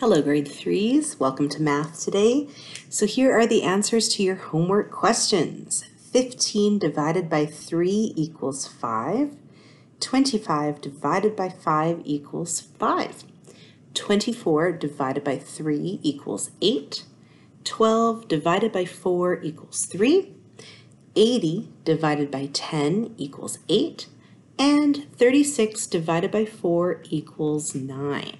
Hello grade threes, welcome to math today. So here are the answers to your homework questions. 15 divided by 3 equals 5. 25 divided by 5 equals 5. 24 divided by 3 equals 8. 12 divided by 4 equals 3. 80 divided by 10 equals 8. And 36 divided by 4 equals 9.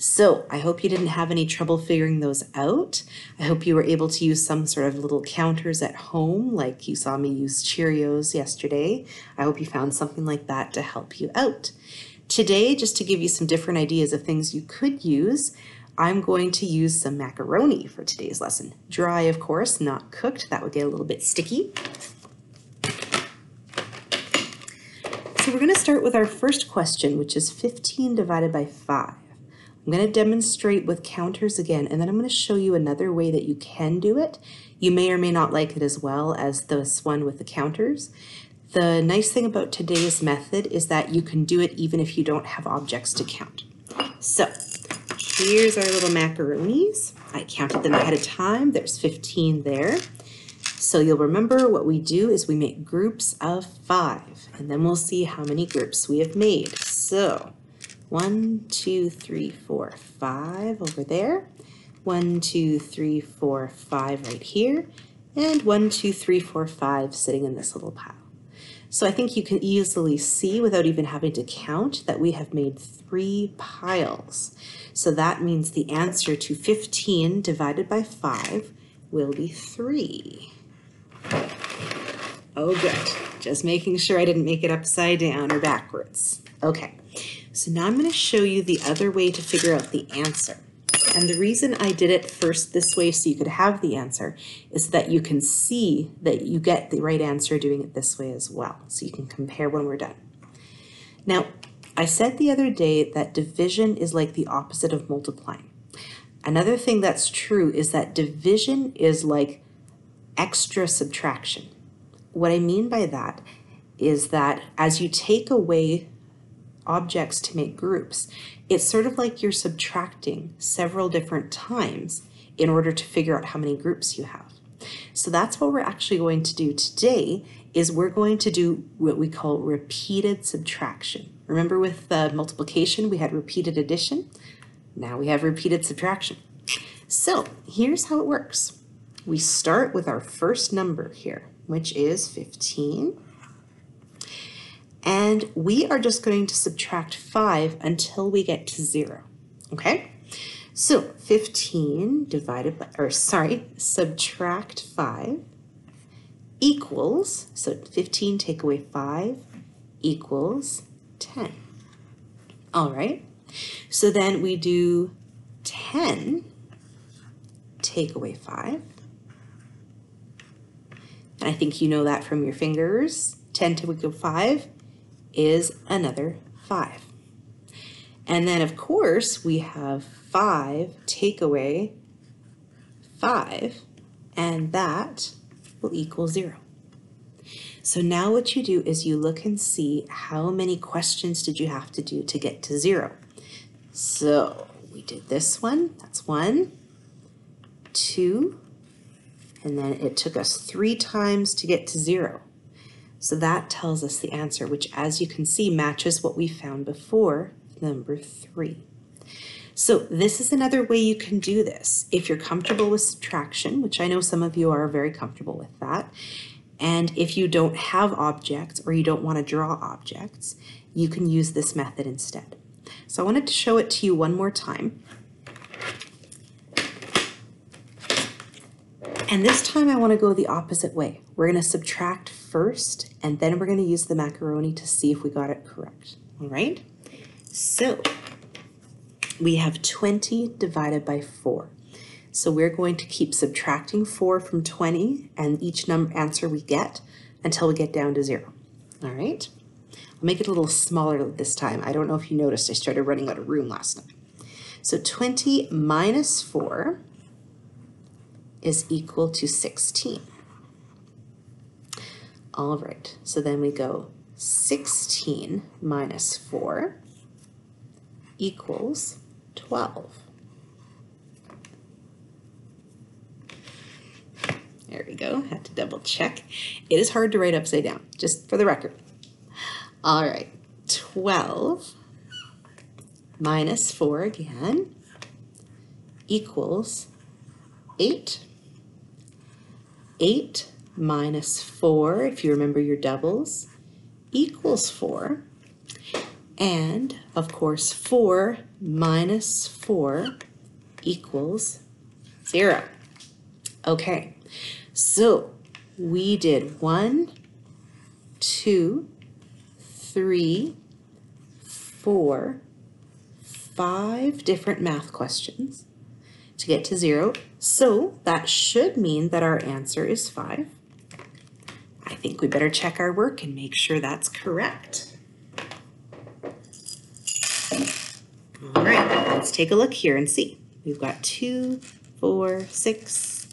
So I hope you didn't have any trouble figuring those out. I hope you were able to use some sort of little counters at home, like you saw me use Cheerios yesterday. I hope you found something like that to help you out. Today, just to give you some different ideas of things you could use, I'm going to use some macaroni for today's lesson. Dry, of course, not cooked. That would get a little bit sticky. So we're going to start with our first question, which is 15 divided by 5. I'm going to demonstrate with counters again, and then I'm going to show you another way that you can do it. You may or may not like it as well as this one with the counters. The nice thing about today's method is that you can do it even if you don't have objects to count. So here's our little macaronis. I counted them ahead of time. There's 15 there. So you'll remember what we do is we make groups of five, and then we'll see how many groups we have made. So one, two, three, four, five over there. One, two, three, four, five right here. And one, two, three, four, five sitting in this little pile. So I think you can easily see without even having to count that we have made three piles. So that means the answer to 15 divided by 5 will be 3. Oh good, just making sure I didn't make it upside down or backwards. Okay, so now I'm going to show you the other way to figure out the answer. And the reason I did it first this way so you could have the answer is that you can see that you get the right answer doing it this way as well. So you can compare when we're done. Now, I said the other day that division is like the opposite of multiplying. Another thing that's true is that division is like extra subtraction. What I mean by that is that as you take away objects to make groups. It's sort of like you're subtracting several different times in order to figure out how many groups you have. So that's what we're actually going to do today is we're going to do what we call repeated subtraction. Remember with the multiplication, we had repeated addition. Now we have repeated subtraction. So here's how it works. We start with our first number here, which is 15. And we are just going to subtract 5 until we get to 0. Okay? So 15 divided by, or sorry, subtract 5 equals, so 15 take away 5 equals 10. All right? So then we do 10 take away 5. I think you know that from your fingers. 10 take away 5 is another 5. And then, of course, we have 5 take away 5, and that will equal 0. So now what you do is you look and see how many questions did you have to do to get to 0. So we did this one, that's 1, 2, and then it took us 3 times to get to 0. So that tells us the answer, which as you can see matches what we found before, number three. So this is another way you can do this. If you're comfortable with subtraction, which I know some of you are very comfortable with that, and if you don't have objects or you don't want to draw objects, you can use this method instead. So I wanted to show it to you one more time. And this time I want to go the opposite way. We're going to subtract first, and then we're going to use the macaroni to see if we got it correct. All right? So we have 20 divided by 4. So we're going to keep subtracting 4 from 20 and each number answer we get until we get down to 0. All right? I'll make it a little smaller this time. I don't know if you noticed I started running out of room last night. So 20 minus 4 is equal to 16. All right, so then we go 16 minus 4 equals 12. There we go, had to double check. It is hard to write upside down, just for the record. All right, 12 minus 4 again equals 8. 8 minus 4, if you remember your doubles, equals 4. And, of course, 4 minus 4 equals 0. Okay, so we did one, two, three, four, five different math questions get to zero. So that should mean that our answer is five. I think we better check our work and make sure that's correct. All right, let's take a look here and see. We've got two, four, six,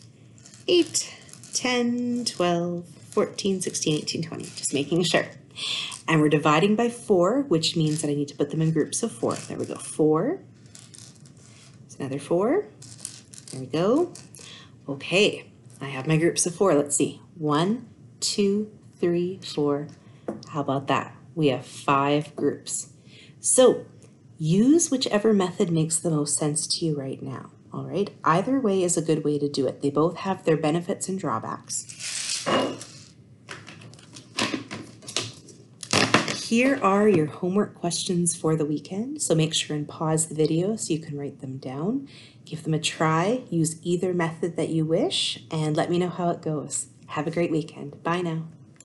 eight, 10, 12, 14, 16, 18, 20, just making sure. And we're dividing by four, which means that I need to put them in groups of four. There we go, four. There's another four. There we go. Okay, I have my groups of four. Let's see. One, two, three, four. How about that? We have five groups. So use whichever method makes the most sense to you right now. All right, either way is a good way to do it. They both have their benefits and drawbacks. Here are your homework questions for the weekend, so make sure and pause the video so you can write them down. Give them a try, use either method that you wish, and let me know how it goes. Have a great weekend. Bye now.